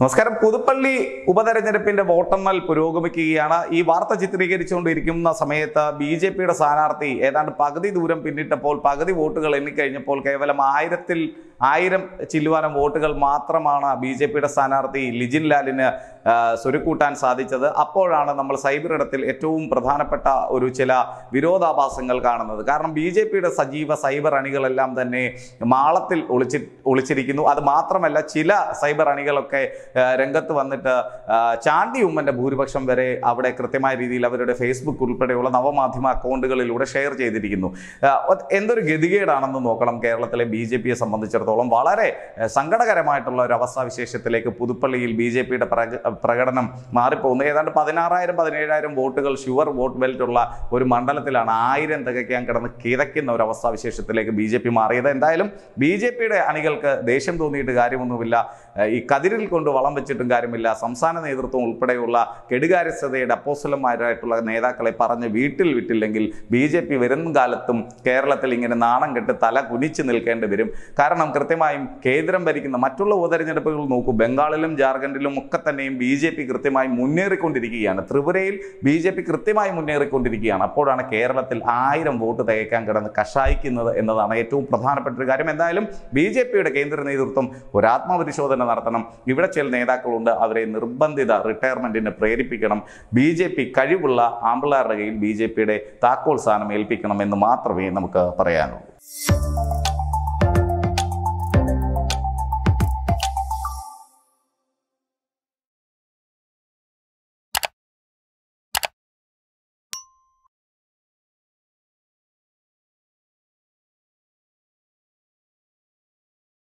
നമസ്കാരം. പുതുപ്പള്ളി ഉപതെരഞ്ഞെടുപ്പിന്റെ വോട്ടെണ്ണൽ പുരോഗമിക്കുകയാണ്. ഈ വാർത്ത ചിത്രീകരിച്ചുകൊണ്ടിരിക്കുന്ന സമയത്ത് ബി ജെ പിയുടെ സ്ഥാനാർത്ഥി ഏതാണ്ട് പകുതി ദൂരം പിന്നിട്ടപ്പോൾ പകുതി വോട്ടുകൾ എണ്ണിക്കഴിഞ്ഞപ്പോൾ കേവലം ആയിരത്തിൽ ആയിരം ചില്ലുവാനം വോട്ടുകൾ മാത്രമാണ് ബി ജെ പിയുടെ സ്ഥാനാർത്ഥി ലിജിൻ ലാലിന് സ്വരുക്കൂട്ടാൻ സാധിച്ചത്. അപ്പോഴാണ് നമ്മൾ സൈബർ ഇടത്തിൽ ഏറ്റവും പ്രധാനപ്പെട്ട ഒരു ചില വിരോധാഭാസങ്ങൾ കാണുന്നത്. കാരണം ബി ജെ പിയുടെ സജീവ സൈബർ അണികളെല്ലാം തന്നെ മാളത്തിൽ ഒളിച്ചി ഒളിച്ചിരിക്കുന്നു. അത് മാത്രമല്ല ചില സൈബർ അണികളൊക്കെ രംഗത്ത് വന്നിട്ട് ചാണ്ടി ഉമ്മന്റെ ഭൂരിപക്ഷം വരെ അവിടെ കൃത്യമായ രീതിയിൽ അവരുടെ ഫേസ്ബുക്ക് ഉൾപ്പെടെയുള്ള നവമാധ്യമ അക്കൗണ്ടുകളിലൂടെ ഷെയർ ചെയ്തിരിക്കുന്നു. എന്തൊരു ഗതികേടാണെന്ന് നോക്കണം കേരളത്തിലെ ബി ജെ പിയെ സംബന്ധിച്ചിടത്തോളം. വളരെ ആ, സങ്കടകരമായിട്ടുള്ള ഒരു അവസ്ഥാവിശേഷത്തിലേക്ക് പുതുപ്പള്ളിയിൽ ബി ജെ പിയുടെ പ്രകടനം മാറിപ്പോകുന്നു. ഏതാണ്ട് പതിനാറായിരം പതിനേഴായിരം വോട്ടുകൾ ഷുവർ വോട്ട് ബെൽറ്റ് ഉള്ള ഒരു മണ്ഡലത്തിലാണ് ആയിരം തികയ്ക്കാൻ കിടന്ന് കിതയ്ക്കുന്ന ഒരു അവസ്ഥാവിശേഷത്തിലേക്ക് ബി ജെ പി മാറിയത്. എന്തായാലും ബി ജെ പിയുടെ അണികൾക്ക് ദേഷ്യം തോന്നിയിട്ട് കാര്യമൊന്നുമില്ല. ഈ കതിരിൽ കൊണ്ട് വളം വെച്ചിട്ടും കാര്യമില്ല. സംസ്ഥാന നേതൃത്വം ഉൾപ്പെടെയുള്ള കെടുകാര്യസ്ഥതയുടെ അപ്പോസലന്മാരായിട്ടുള്ള നേതാക്കളെ പറഞ്ഞ് വീട്ടിൽ വിട്ടില്ലെങ്കിൽ ബി ജെ പി വരും കാലത്തും കേരളത്തിൽ ഇങ്ങനെ നാണം കെട്ട് തല കുനിച്ച് നിൽക്കേണ്ടി വരും. കാരണം കൃത്യമായും കേന്ദ്രം ഭരിക്കുന്ന മറ്റുള്ള ഉപതെരഞ്ഞെടുപ്പുകൾ നോക്കൂ. ബംഗാളിലും ജാർഖണ്ഡിലും ഒക്കെ തന്നെയും ബി ജെ പി കൃത്യമായി മുന്നേറിക്കൊണ്ടിരിക്കുകയാണ്. ത്രിപുരയിൽ ബി ജെ പി കൃത്യമായി മുന്നേറിക്കൊണ്ടിരിക്കുകയാണ്. അപ്പോഴാണ് കേരളത്തിൽ ആയിരം വോട്ട് തികയ്ക്കാൻ കിടന്ന് കഷായിക്കുന്നത് എന്നതാണ് ഏറ്റവും പ്രധാനപ്പെട്ട ഒരു കാര്യം. എന്തായാലും ബി ജെ പിയുടെ കേന്ദ്ര നേതൃത്വം ഒരു ആത്മപരിശോധന നടത്തണം. ഇവിടെ ചില നേതാക്കളുണ്ട്. അവരെ നിർബന്ധിത റിട്ടയർമെന്റിന് പ്രേരിപ്പിക്കണം. ബി ജെ പി കഴിവുള്ള ആമ്പിളാരുടെ കയ്യിൽ ബി ജെ പിയുടെ താക്കോൽ സ്ഥാനം ഏൽപ്പിക്കണം എന്ന് മാത്രമേ നമുക്ക് പറയാനുള്ളൂ.